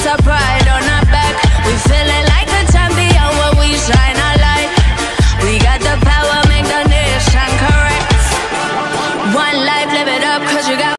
put our pride on our back. We feel it like a champion when we shine our light. We got the power, make the nation correct. One life, live it up, cause you got.